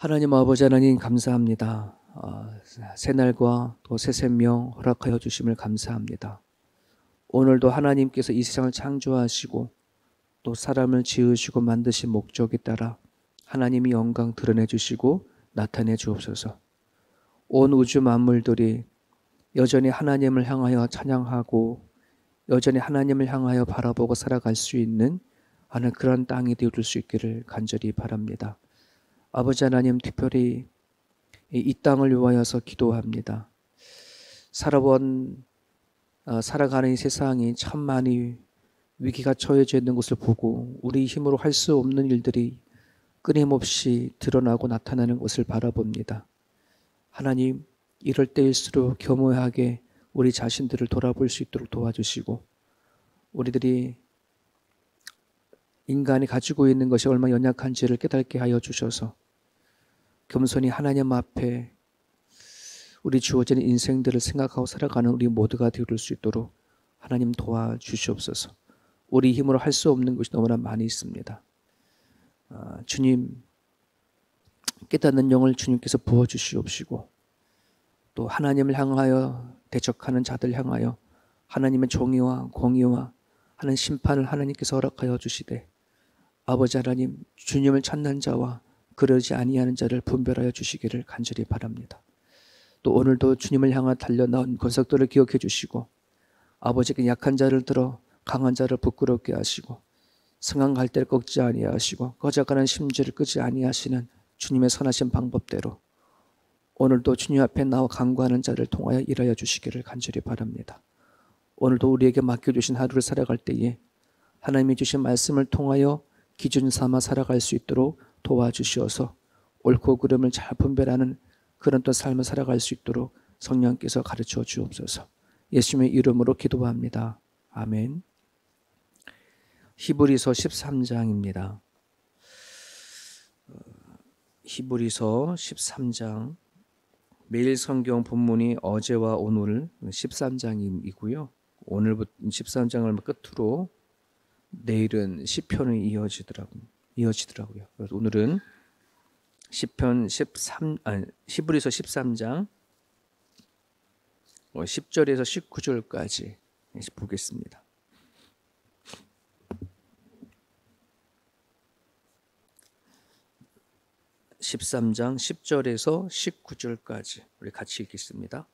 하나님 아버지 하나님 감사합니다. 아, 새날과 또 새 생명 허락하여 주심을 감사합니다. 오늘도 하나님께서 이 세상을 창조하시고 또 사람을 지으시고 만드신 목적에 따라 하나님이 영광 드러내 주시고 나타내 주옵소서. 온 우주 만물들이 여전히 하나님을 향하여 찬양하고 여전히 하나님을 향하여 바라보고 살아갈 수 있는 하는 그런 땅이 되어줄 수 있기를 간절히 바랍니다. 아버지 하나님 특별히 이 땅을 위하여서 기도합니다. 살아본 어, 살아가는 이 세상이 참 많이 위기가 처해져 있는 것을 보고 우리 힘으로 할 수 없는 일들이 끊임없이 드러나고 나타나는 것을 바라봅니다. 하나님 이럴 때일수록 겸허하게 우리 자신들을 돌아볼 수 있도록 도와주시고 우리들이 인간이 가지고 있는 것이 얼마나 연약한지를 깨닫게 하여 주셔서 겸손히 하나님 앞에 우리 주어진 인생들을 생각하고 살아가는 우리 모두가 되을 수 있도록 하나님 도와주시옵소서. 우리 힘으로 할 수 없는 것이 너무나 많이 있습니다. 아, 주님 깨닫는 영을 주님께서 부어 주시옵시고 또 하나님을 향하여 대적하는 자들 향하여 하나님의 정의와 공의와 하는 심판을 하나님께서 허락하여 주시되 아버지 하나님 주님을 찾는 자와 그러지 아니하는 자를 분별하여 주시기를 간절히 바랍니다. 또 오늘도 주님을 향해 달려 나온 권석들을 기억해 주시고 아버지께 약한 자를 들어 강한 자를 부끄럽게 하시고 성한 갈대를 꺾지 아니하시고 꺼져가는 심지를 끄지 아니하시는 주님의 선하신 방법대로 오늘도 주님 앞에 나와 간구하는 자를 통하여 일하여 주시기를 간절히 바랍니다. 오늘도 우리에게 맡겨주신 하루를 살아갈 때에 하나님이 주신 말씀을 통하여 기준 삼아 살아갈 수 있도록 도와주시어서 옳고 그름을 잘 분별하는 그런 또 삶을 살아갈 수 있도록 성령께서 가르쳐 주옵소서. 예수님의 이름으로 기도합니다. 아멘. 히브리서 13장입니다. 히브리서 13장 매일 성경 본문이 어제와 오늘 13장이고요. 오늘부터 13장을 끝으로 내일은 시편이 이어지더라고요. 이어지더라고요. 그래서 오늘은 시편 13 아니 히브리서 13장 10절에서 어, 19절까지 보겠습니다. (13장) (10절에서) (19절까지) 우리 같이 읽겠습니다.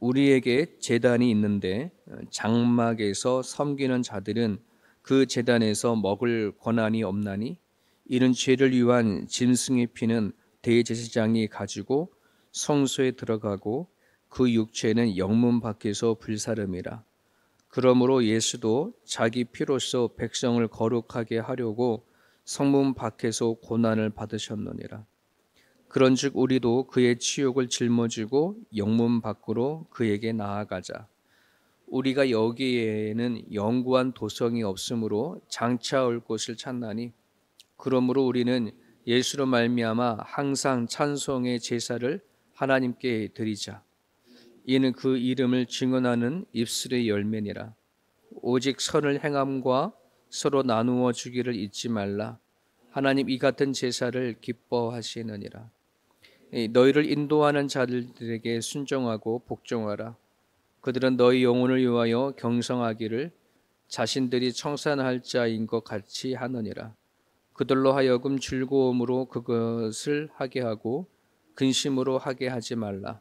우리에게 재단이 있는데 장막에서 섬기는 자들은 그 재단에서 먹을 권한이 없나니 이는 죄를 위한 짐승의 피는 대제사장이 가지고 성소에 들어가고 그 육체는 영문 밖에서 불사름이라. 그러므로 예수도 자기 피로써 백성을 거룩하게 하려고 성문 밖에서 고난을 받으셨느니라. 그런즉 우리도 그의 치욕을 짊어지고 영문 밖으로 그에게 나아가자 우리가 여기에는 영구한 도성이 없으므로 장차 올 곳을 찾나니 그러므로 우리는 예수로 말미암아 항상 찬송의 제사를 하나님께 드리자. 이는 그 이름을 증언하는 입술의 열매니라. 오직 선을 행함과 서로 나누어 주기를 잊지 말라. 하나님 이 같은 제사를 기뻐하시느니라. 너희를 인도하는 자들에게 순종하고 복종하라 그들은 너희 영혼을 위하여 경성하기를 자신들이 청산할 자인 것 같이 하느니라. 그들로 하여금 즐거움으로 그것을 하게 하고 근심으로 하게 하지 말라.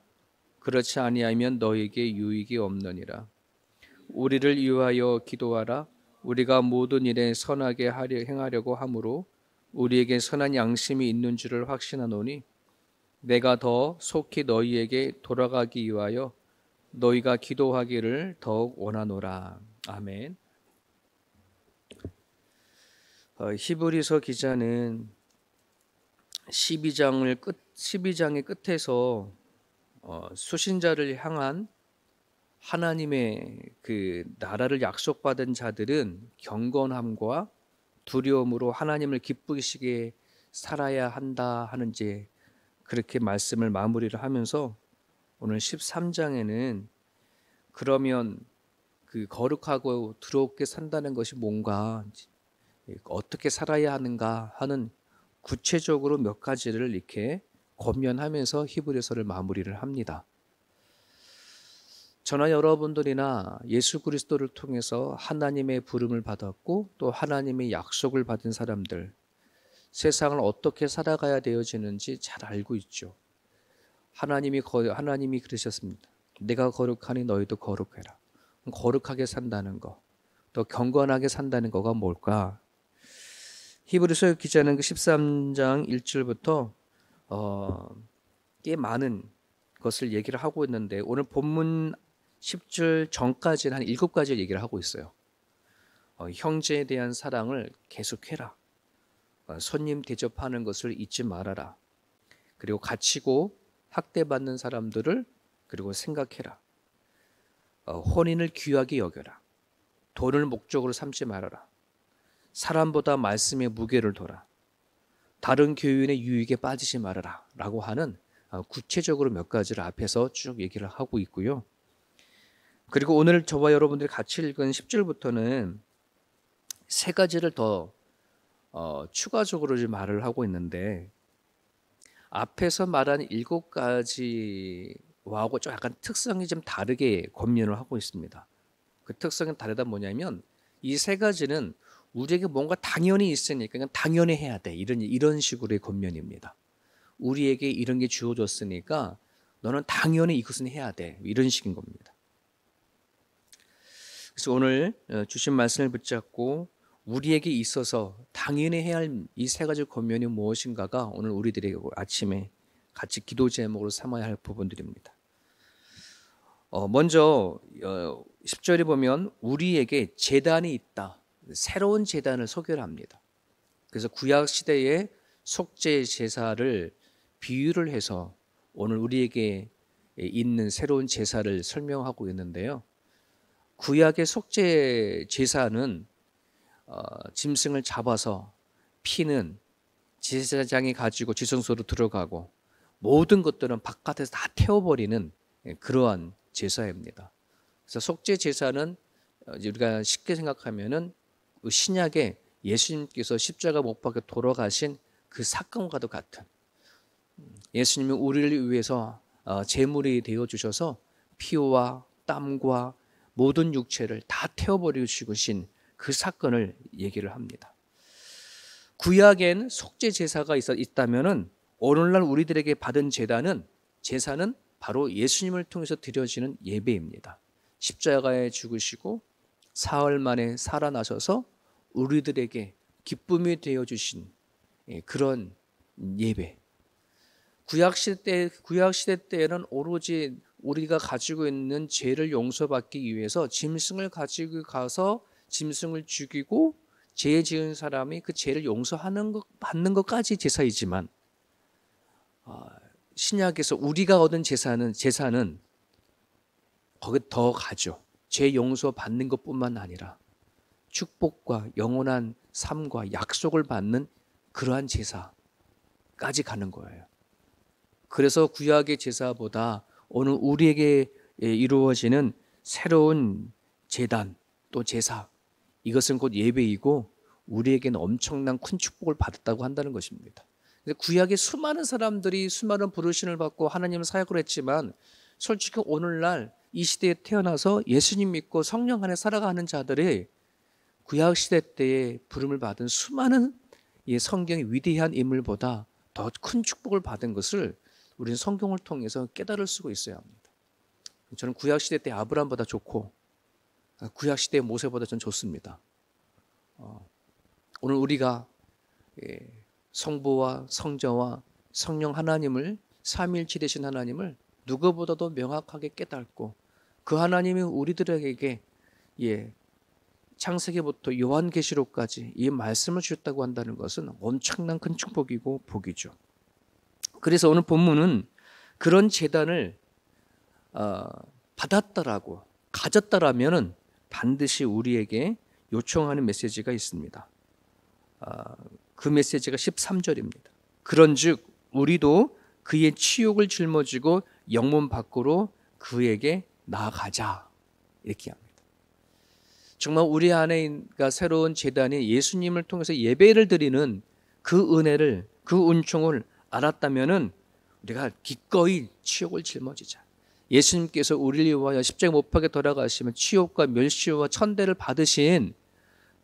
그렇지 아니하면 너에게 유익이 없느니라. 우리를 위하여 기도하라. 우리가 모든 일에 선하게 하려 행하려고 하므로 우리에게 선한 양심이 있는 줄을 확신하노니 내가 더 속히 너희에게 돌아가기 위하여 너희가 기도하기를 더욱 원하노라. 아멘. 어, 히브리서 기자는 12장을 끝 12장의 끝에서 어, 수신자를 향한 하나님의 그 나라를 약속받은 자들은 경건함과 두려움으로 하나님을 기쁘시게 살아야 한다 하는 이제 그렇게 말씀을 마무리를 하면서 오늘 13장에는 그러면 그 거룩하고 두렵게 산다는 것이 뭔가 어떻게 살아야 하는가 하는 구체적으로 몇 가지를 이렇게 권면하면서 히브리서를 마무리를 합니다. 저나 여러분들이나 예수 그리스도를 통해서 하나님의 부름을 받았고 또 하나님의 약속을 받은 사람들 세상을 어떻게 살아가야 되어지는지 잘 알고 있죠. 하나님이 하나님이 그러셨습니다. 내가 거룩하니 너희도 거룩해라. 거룩하게 산다는 거, 또 경건하게 산다는 거가 뭘까? 히브리서 기자는 그 13장 1절부터 어, 꽤 많은 것을 얘기를 하고 있는데 오늘 본문 10절 전까지는 한 7가지 얘기를 하고 있어요. 어, 형제에 대한 사랑을 계속해라. 어, 손님 대접하는 것을 잊지 말아라. 그리고 갇히고 학대받는 사람들을 그리고 생각해라. 어, 혼인을 귀하게 여겨라. 돈을 목적으로 삼지 말아라. 사람보다 말씀의 무게를 둬라. 다른 교인의 유익에 빠지지 말아라. 라고 하는 어, 구체적으로 몇 가지를 앞에서 쭉 얘기를 하고 있고요. 그리고 오늘 저와 여러분들이 같이 읽은 10절부터는 세 가지를 더 어, 추가적으로 말을 하고 있는데 앞에서 말한 일곱 가지와하고 좀 약간 특성이 좀 다르게 권면을 하고 있습니다. 그 특성이 다르다 뭐냐면 이 세 가지는 우리에게 뭔가 당연히 있으니까 그냥 당연히 해야 돼 이런 이런 식으로의 권면입니다. 우리에게 이런 게 주어졌으니까 너는 당연히 이것은 해야 돼 이런 식인 겁니다. 그래서 오늘 어, 주신 말씀을 붙잡고 우리에게 있어서 당연히 해야 할 이 세 가지 권면이 무엇인가가 오늘 우리들에게 아침에 같이 기도 제목으로 삼아야 할 부분들입니다. 어, 먼저 어, 10절에 보면 우리에게 재단이 있다. 새로운 재단을 소개를 합니다. 그래서 구약 시대의 속죄 제사를 비유를 해서 오늘 우리에게 있는 새로운 제사를 설명하고 있는데요. 구약의 속죄 제사는 어, 짐승을 잡아서 피는 제사장이 가지고 지성소로 들어가고 모든 것들은 바깥에서 다 태워버리는 예, 그러한 제사입니다. 그래서 속죄 제사는 어, 우리가 쉽게 생각하면은 그 신약에 예수님께서 십자가 못 박혀 돌아가신 그 사건과도 같은 음, 예수님이 우리를 위해서 어, 제물이 되어 주셔서 피와 땀과 모든 육체를 다 태워버리시고 그 사건을 얘기를 합니다. 구약엔 속죄 제사가 있, 있다면은 오늘날 우리들에게 받은 제단은 제사는 바로 예수님을 통해서 드려지는 예배입니다. 십자가에 죽으시고 사흘 만에 살아나셔서 우리들에게 기쁨이 되어 주신 예, 그런 예배. 구약 시대 구약 시대 때에는 오로지 우리가 가지고 있는 죄를 용서받기 위해서 짐승을 가지고 가서 짐승을 죽이고 죄 지은 사람이 그 죄를 용서하는 것 받는 것까지 제사이지만 어, 신약에서 우리가 얻은 제사는 제사는 거기 더 가죠. 죄 용서 받는 것뿐만 아니라 축복과 영원한 삶과 약속을 받는 그러한 제사까지 가는 거예요. 그래서 구약의 제사보다 오늘 우리에게 이루어지는 새로운 재단 또 제사 이것은 곧 예배이고 우리에게는 엄청난 큰 축복을 받았다고 한다는 것입니다. 구약의 수많은 사람들이 수많은 부르심을 받고 하나님을 사역을 했지만 솔직히 오늘날 이 시대에 태어나서 예수님 믿고 성령 안에 살아가는 자들이 구약 시대 때에 부름을 받은 수많은 이 성경의 위대한 인물보다 더 큰 축복을 받은 것을 우리는 성경을 통해서 깨달을 수가 있어야 합니다. 저는 구약 시대 때 아브라함보다 좋고 구약 시대 모세보다 전 좋습니다. 어, 오늘 우리가 예, 성부와 성자와 성령 하나님을 삼일치 되신 하나님을 누구보다도 명확하게 깨닫고 그 하나님이 우리들에게 예, 창세기부터 요한계시록까지 이 말씀을 주셨다고 한다는 것은 엄청난 큰 축복이고 복이죠. 그래서 오늘 본문은 그런 재단을 어, 받았다라고 가졌다라면은 반드시 우리에게 요청하는 메시지가 있습니다. 어, 그 메시지가 13절입니다. 그런즉 우리도 그의 치욕을 짊어지고 영문 밖으로 그에게 나아가자 이렇게 합니다. 정말 우리 안에 새로운 재단이 예수님을 통해서 예배를 드리는 그 은혜를 그 은총을 알았다면은 우리가 기꺼이 치욕을 짊어지자. 예수님께서 우리를 위하여 십자가 못 박에 돌아가시면 치욕과 멸시와 천대를 받으신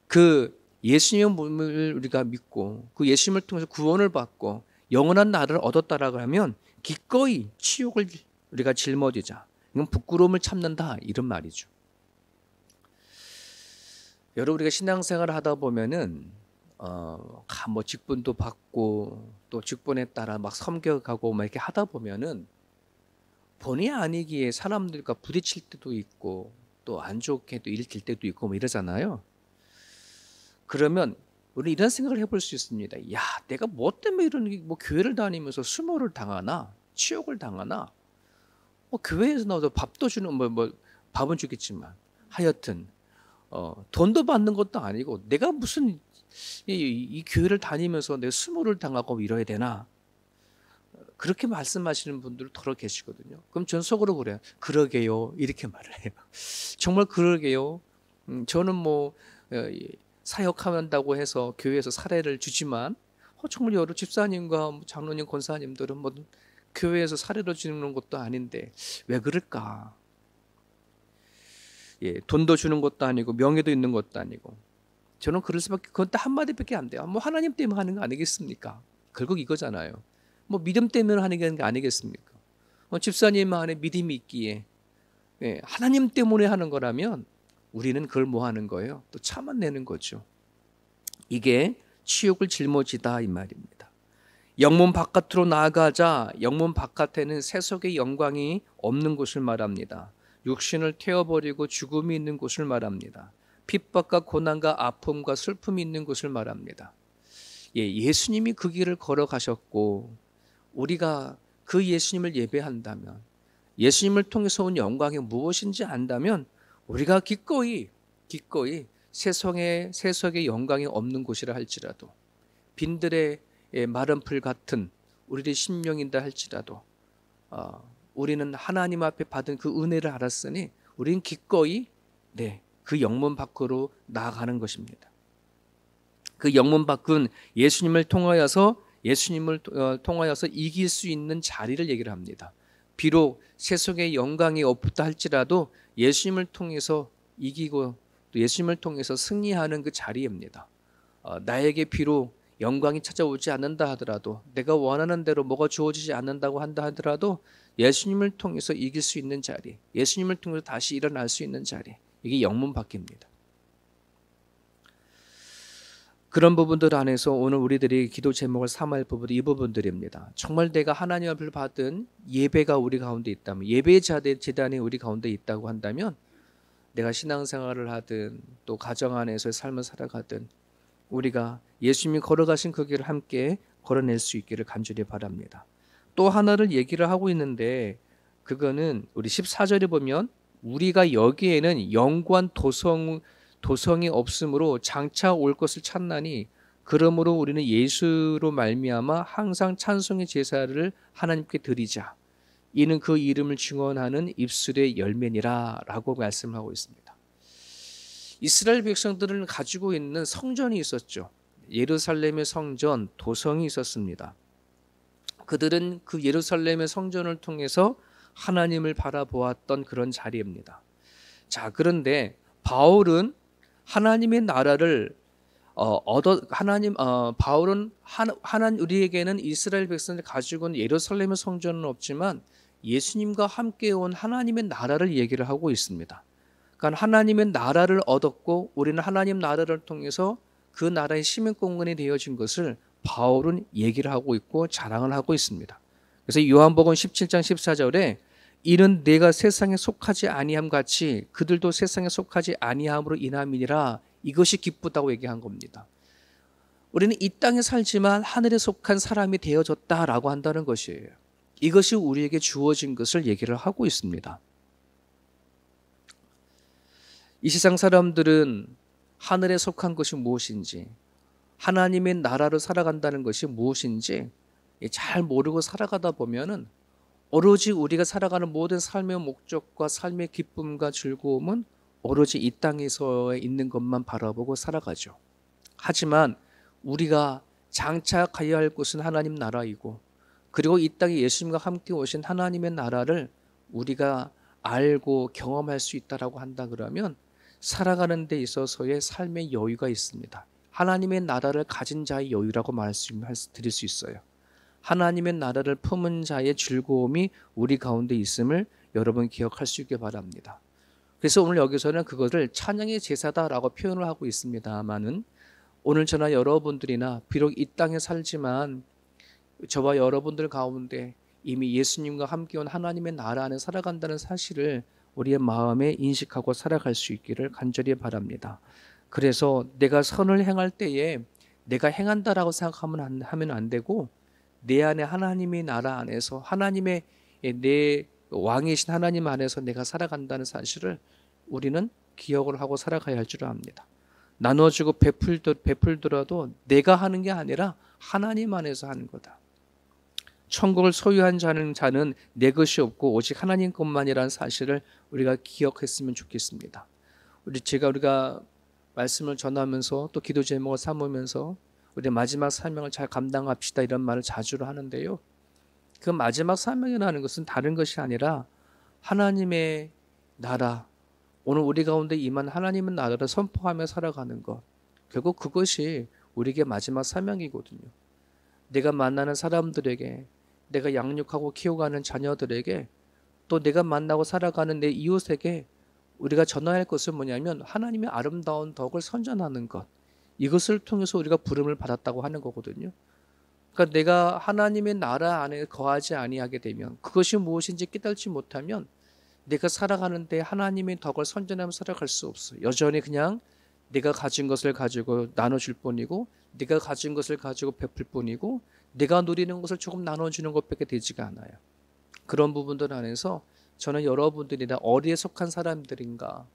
그 예수님의 몸을 우리가 믿고 그 예수님을 통해서 구원을 받고 영원한 나라를 얻었다라고 하면 기꺼이 치욕을 우리가 짊어지자. 이건 부끄러움을 참는다 이런 말이죠. 여러분 우리가 신앙생활을 하다 보면은 어, 뭐 직분도 받고 또 직분에 따라 막 섬겨가고 막 이렇게 하다 보면은 본의 아니기에 사람들과 부딪힐 때도 있고 또 안 좋게 또 일킬 때도 있고 뭐 이러잖아요. 그러면 우리 이런 생각을 해볼 수 있습니다. 야, 내가 뭐 때문에 이런 뭐 교회를 다니면서 수모를 당하나, 치욕을 당하나, 뭐 교회에서 나와서 밥도 주는 뭐, 뭐 밥은 주겠지만 하여튼 어, 돈도 받는 것도 아니고 내가 무슨 이, 이 교회를 다니면서 내가 수모를 당하고 이러야 되나? 그렇게 말씀하시는 분들 더러 계시거든요. 그럼 전 속으로 그래요. 그러게요. 이렇게 말을 해요. 정말 그러게요. 음, 저는 뭐 어, 사역한다고 해서 교회에서 사례를 주지만 어, 정말 여러 집사님과 뭐 장로님, 권사님들은 뭐 교회에서 사례를 주는 것도 아닌데 왜 그럴까? 예, 돈도 주는 것도 아니고 명예도 있는 것도 아니고 저는 그럴 수밖에 그건 딱 한마디밖에 안 돼요. 뭐 하나님 때문에 하는 거 아니겠습니까? 결국 이거잖아요. 뭐 믿음 때문에 하는 게 아니겠습니까? 어, 집사님 안에 믿음이 있기에 예, 하나님 때문에 하는 거라면 우리는 그걸 뭐 하는 거예요? 또 참아내는 거죠. 이게 치욕을 짊어지다 이 말입니다. 영문 바깥으로 나아가자 영문 바깥에는 세속의 영광이 없는 곳을 말합니다. 육신을 태워버리고 죽음이 있는 곳을 말합니다. 핍박과 고난과 아픔과 슬픔이 있는 곳을 말합니다. 예, 예수님이 그 길을 걸어가셨고 우리가 그 예수님을 예배한다면 예수님을 통해서 온 영광이 무엇인지 안다면 우리가 기꺼이 기꺼이 세상의 세속의 영광이 없는 곳이라 할지라도 빈들의 마른 풀 같은 우리의 심령인다 할지라도 어, 우리는 하나님 앞에 받은 그 은혜를 알았으니 우리는 기꺼이 네, 그 영문 밖으로 나아가는 것입니다. 그 영문 밖은 예수님을 통하여서 예수님을 어, 통하여서 이길 수 있는 자리를 얘기를 합니다. 비록 세속의 영광이 없다 할지라도 예수님을 통해서 이기고 또 예수님을 통해서 승리하는 그 자리입니다. 어, 나에게 비록 영광이 찾아오지 않는다 하더라도 내가 원하는 대로 뭐가 주어지지 않는다고 한다 하더라도 예수님을 통해서 이길 수 있는 자리, 예수님을 통해서 다시 일어날 수 있는 자리, 이게 영문 밖입니다. 그런 부분들 안에서 오늘 우리들이 기도 제목을 삼을 부분 이 부분들입니다. 정말 내가 하나님 앞을 받은 예배가 우리 가운데 있다면 예배 재단이 우리 가운데 있다고 한다면 내가 신앙생활을 하든 또 가정 안에서의 삶을 살아가든 우리가 예수님이 걸어가신 그 길을 함께 걸어낼 수 있기를 간절히 바랍니다. 또 하나를 얘기를 하고 있는데 그거는 우리 14절에 보면 우리가 여기에는 영관 도성 도성이 없으므로 장차 올 것을 찾나니 그러므로 우리는 예수로 말미암아 항상 찬송의 제사를 하나님께 드리자. 이는 그 이름을 증언하는 입술의 열매니라라고 말씀하고 있습니다. 이스라엘 백성들은 가지고 있는 성전이 있었죠. 예루살렘의 성전, 도성이 있었습니다. 그들은 그 예루살렘의 성전을 통해서 하나님을 바라보았던 그런 자리입니다. 자, 그런데 바울은 하나님의 나라를 어, 얻어 하나님 어, 바울은 하나, 하나 우리에게는 이스라엘 백성을 가지고 있는 예루살렘의 성전은 없지만 예수님과 함께 온 하나님의 나라를 얘기를 하고 있습니다. 그러니까 하나님의 나라를 얻었고 우리는 하나님 나라를 통해서 그 나라의 시민 공간이 되어진 것을 바울은 얘기를 하고 있고 자랑을 하고 있습니다. 그래서 요한복음 17장 14절에 이는 내가 세상에 속하지 아니함 같이 그들도 세상에 속하지 아니함으로 인함이니라 이것이 기쁘다고 얘기한 겁니다. 우리는 이 땅에 살지만 하늘에 속한 사람이 되어졌다라고 한다는 것이에요. 이것이 우리에게 주어진 것을 얘기를 하고 있습니다. 이 세상 사람들은 하늘에 속한 것이 무엇인지, 하나님의 나라로 살아간다는 것이 무엇인지 잘 모르고 살아가다 보면은 오로지 우리가 살아가는 모든 삶의 목적과 삶의 기쁨과 즐거움은 오로지 이 땅에서 있는 것만 바라보고 살아가죠. 하지만 우리가 장착하여야 할 곳은 하나님 나라이고 그리고 이 땅에 예수님과 함께 오신 하나님의 나라를 우리가 알고 경험할 수 있다라고 한다 그러면 살아가는 데 있어서의 삶의 여유가 있습니다. 하나님의 나라를 가진 자의 여유라고 말씀드릴 수 있어요. 하나님의 나라를 품은 자의 즐거움이 우리 가운데 있음을 여러분 기억할 수 있게 바랍니다. 그래서 오늘 여기서는 그것을 찬양의 제사다라고 표현을 하고 있습니다만은 오늘 저나 여러분들이나 비록 이 땅에 살지만 저와 여러분들 가운데 이미 예수님과 함께 온 하나님의 나라 안에 살아간다는 사실을 우리의 마음에 인식하고 살아갈 수 있기를 간절히 바랍니다. 그래서 내가 선을 행할 때에 내가 행한다라고 생각하면 안, 되고 내 안에 하나님의 나라 안에서 하나님의 내 왕이신 하나님 안에서 내가 살아간다는 사실을 우리는 기억을 하고 살아가야 할줄 압니다. 나눠주고 베풀더, 베풀더라도 내가 하는 게 아니라 하나님 안에서 하는 거다. 천국을 소유한 자는 자는 내 것이 없고 오직 하나님 것만이라는 사실을 우리가 기억했으면 좋겠습니다. 우리 제가 우리가 말씀을 전하면서 또 기도 제목을 삼으면서 우리 마지막 사명을 잘 감당합시다 이런 말을 자주 하는데요. 그 마지막 사명이라는 것은 다른 것이 아니라 하나님의 나라, 오늘 우리 가운데 임한 하나님의 나라를 선포하며 살아가는 것. 결국 그것이 우리에게 마지막 사명이거든요. 내가 만나는 사람들에게, 내가 양육하고 키워가는 자녀들에게, 또 내가 만나고 살아가는 내 이웃에게 우리가 전화할 것은 뭐냐면 하나님의 아름다운 덕을 선전하는 것. 이것을 통해서 우리가 부름을 받았다고 하는 거거든요. 그러니까 내가 하나님의 나라 안에 거하지 아니하게 되면 그것이 무엇인지 깨달지 못하면 내가 살아가는데 하나님의 덕을 선전하며 살아갈 수 없어. 여전히 그냥 내가 가진 것을 가지고 나눠줄 뿐이고 내가 가진 것을 가지고 베풀 뿐이고 내가 누리는 것을 조금 나눠주는 것밖에 되지가 않아요. 그런 부분들 안에서 저는 여러분들이 나 어디에 속한 사람들인가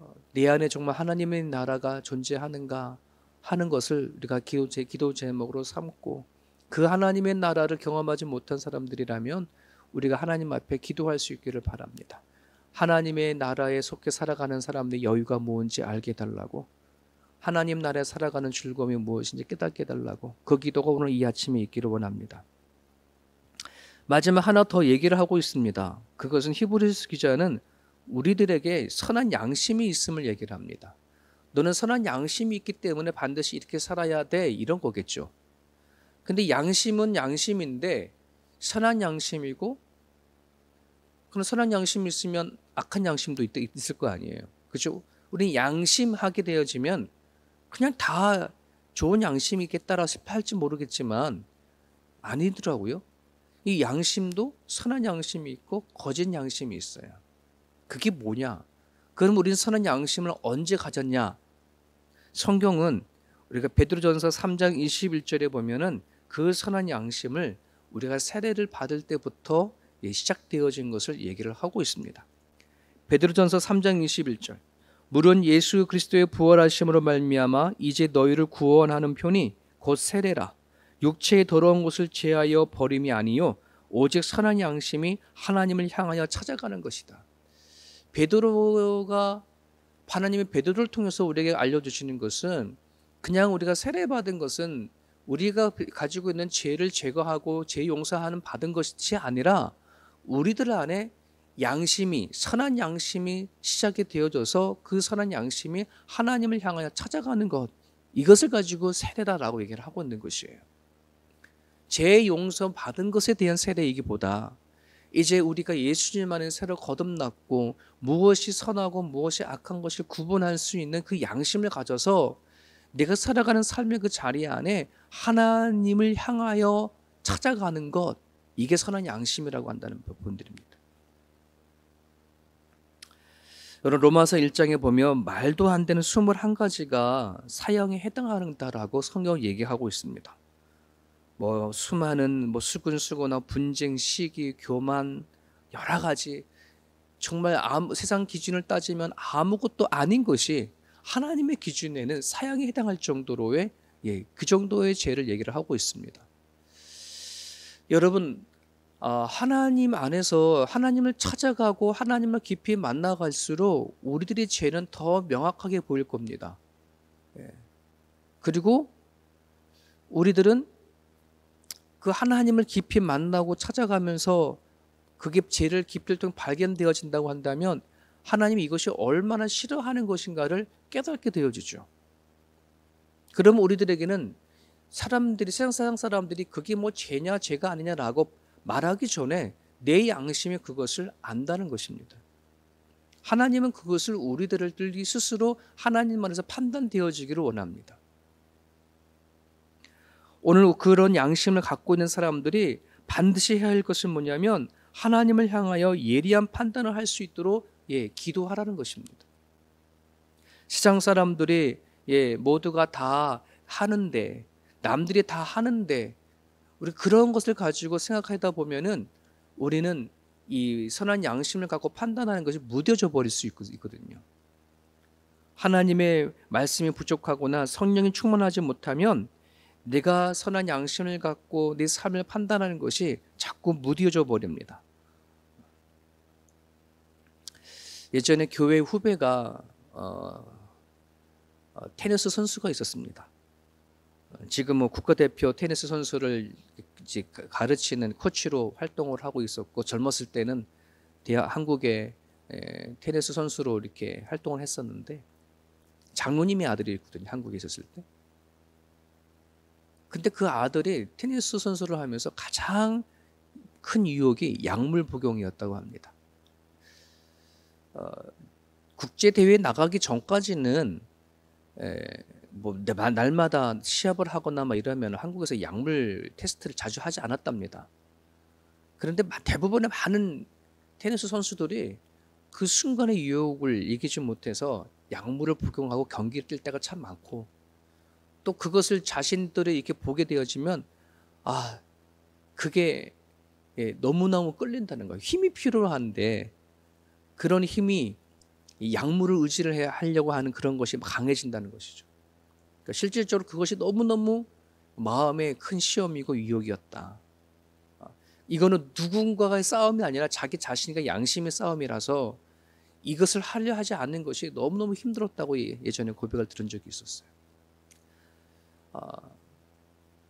어, 내 안에 정말 하나님의 나라가 존재하는가 하는 것을 우리가 기도, 제, 기도 제목으로 삼고 그 하나님의 나라를 경험하지 못한 사람들이라면 우리가 하나님 앞에 기도할 수 있기를 바랍니다. 하나님의 나라에 속해 살아가는 사람들의 여유가 무엇인지 알게 해달라고 하나님 나라에 살아가는 즐거움이 무엇인지 깨닫게 해달라고 그 기도가 오늘 이 아침에 있기를 원합니다. 마지막 하나 더 얘기를 하고 있습니다. 그것은 히브리스 기자는 우리들에게 선한 양심이 있음을 얘기를 합니다. 너는 선한 양심이 있기 때문에 반드시 이렇게 살아야 돼 이런 거겠죠. 근데 양심은 양심인데 선한 양심이고 그런 선한 양심이 있으면 악한 양심도 있, 있을 거 아니에요. 그죠? 우리 양심하게 되어지면 그냥 다 좋은 양심이겠다라 할지 모르겠지만 아니더라고요. 이 양심도 선한 양심이 있고 거짓 양심이 있어요. 그게 뭐냐? 그럼 우리는 선한 양심을 언제 가졌냐? 성경은 우리가 베드로전서 3장 21절에 보면은 그 선한 양심을 우리가 세례를 받을 때부터 시작되어진 것을 얘기를 하고 있습니다. 베드로전서 3장 21절 물은 예수 그리스도의 부활하심으로 말미암아 이제 너희를 구원하는 편이 곧 세례라 육체의 더러운 것을 제하여 버림이 아니요 오직 선한 양심이 하나님을 향하여 찾아가는 것이다. 베드로가 하나님의 베드로를 통해서 우리에게 알려주시는 것은 그냥 우리가 세례받은 것은 우리가 가지고 있는 죄를 제거하고 죄 용서하는 받은 것이 아니라 우리들 안에 양심이 선한 양심이 시작이 되어져서 그 선한 양심이 하나님을 향하여 찾아가는 것 이것을 가지고 세례다라고 얘기를 하고 있는 것이에요. 죄 용서 받은 것에 대한 세례이기보다 이제 우리가 예수님 안에 새로 거듭났고 무엇이 선하고 무엇이 악한 것을 구분할 수 있는 그 양심을 가져서 내가 살아가는 삶의 그 자리 안에 하나님을 향하여 찾아가는 것 이게 선한 양심이라고 한다는 부분들입니다. 여러분 로마서 1장에 보면 말도 안 되는 21가지가 사형에 해당한다라고 성경 얘기하고 있습니다. 뭐 수많은 뭐 수근수고나 분쟁, 시기, 교만 여러 가지 정말 아무, 세상 기준을 따지면 아무것도 아닌 것이 하나님의 기준에는 사형에 해당할 정도로의 예, 그 정도의 죄를 얘기를 하고 있습니다. 여러분 어, 하나님 안에서 하나님을 찾아가고 하나님을 깊이 만나갈수록 우리들의 죄는 더 명확하게 보일 겁니다. 예. 그리고 우리들은 그 하나님을 깊이 만나고 찾아가면서 그게 죄를 깊이 통해 발견되어진다고 한다면 하나님이 이것이 얼마나 싫어하는 것인가를 깨닫게 되어지죠. 그러면 우리들에게는 사람들이 세상 사람들이 그게 뭐 죄냐 죄가 아니냐라고 말하기 전에 내 양심이 그것을 안다는 것입니다. 하나님은 그것을 우리들을 스스로 하나님 안에서 판단되어지기를 원합니다. 오늘 그런 양심을 갖고 있는 사람들이 반드시 해야 할 것은 뭐냐면 하나님을 향하여 예리한 판단을 할 수 있도록 예, 기도하라는 것입니다. 시장 사람들이 예, 모두가 다 하는데 남들이 다 하는데 우리 그런 것을 가지고 생각하다 보면은 우리는 이 선한 양심을 갖고 판단하는 것이 무뎌져 버릴 수 있거든요. 하나님의 말씀이 부족하거나 성령이 충만하지 못하면 내가 선한 양심을 갖고 내 삶을 판단하는 것이 자꾸 무뎌져 버립니다. 예전에 교회 후배가 어, 어, 테니스 선수가 있었습니다. 지금은 뭐 국가대표 테니스 선수를 가르치는 코치로 활동을 하고 있었고 젊었을 때는 대학 한국의 테니스 선수로 이렇게 활동을 했었는데 장로님의 아들이 있거든요. 한국에 있었을 때. 근데 그 아들이 테니스 선수를 하면서 가장 큰 유혹이 약물 복용이었다고 합니다. 어, 국제 대회에 나가기 전까지는 에, 뭐 날마다 시합을 하거나 막 이러면 한국에서 약물 테스트를 자주 하지 않았답니다. 그런데 대부분의 많은 테니스 선수들이 그 순간의 유혹을 이기지 못해서 약물을 복용하고 경기를 뛸 때가 참 많고 또 그것을 자신들이 이렇게 보게 되어지면 아 그게 예, 너무너무 끌린다는 거예요. 힘이 필요한데 그런 힘이 약물을 의지를 해 하려고 하는 그런 것이 강해진다는 것이죠. 그러니까 실질적으로 그것이 너무너무 마음의 큰 시험이고 유혹이었다. 아, 이거는 누군가의 싸움이 아니라 자기 자신과 양심의 싸움이라서 이것을 하려 하지 않는 것이 너무너무 힘들었다고 예, 예전에 고백을 들은 적이 있었어요. 어,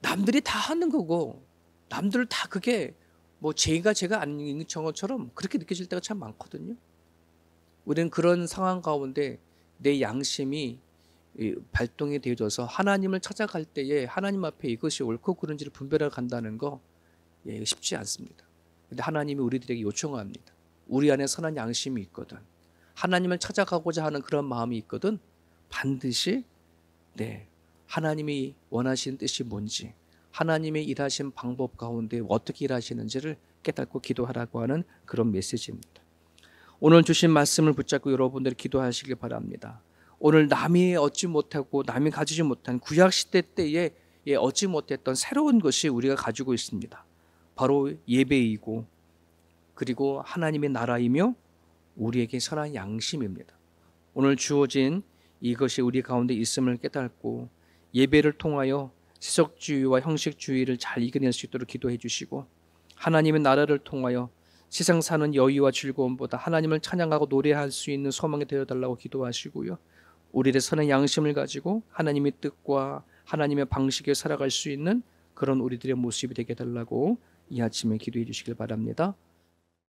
남들이 다 하는 거고 남들 다 그게 뭐 제가 제가 아닌 것처럼 그렇게 느껴질 때가 참 많거든요. 우리는 그런 상황 가운데 내 양심이 발동이 되어져서 하나님을 찾아갈 때에 하나님 앞에 이것이 옳고 그른지를 분별해 간다는 거 예, 쉽지 않습니다. 근데 하나님이 우리들에게 요청합니다. 우리 안에 선한 양심이 있거든. 하나님을 찾아가고자 하는 그런 마음이 있거든. 반드시 네 하나님이 원하시는 뜻이 뭔지, 하나님의 일하신 방법 가운데 어떻게 일하시는지를 깨닫고 기도하라고 하는 그런 메시지입니다. 오늘 주신 말씀을 붙잡고 여러분들 기도하시길 바랍니다. 오늘 남이 얻지 못하고 남이 가지지 못한 구약 시대 때에 얻지 못했던 새로운 것이 우리가 가지고 있습니다. 바로 예배이고 그리고 하나님의 나라이며 우리에게 선한 양심입니다. 오늘 주어진 이것이 우리 가운데 있음을 깨닫고 예배를 통하여 세속주의와 형식주의를 잘 이겨낼 수 있도록 기도해 주시고 하나님의 나라를 통하여 세상 사는 여유와 즐거움보다 하나님을 찬양하고 노래할 수 있는 소망이 되어 달라고 기도하시고요. 우리의 선한 양심을 가지고 하나님의 뜻과 하나님의 방식에 살아갈 수 있는 그런 우리들의 모습이 되게 달라고 이 아침에 기도해 주시길 바랍니다.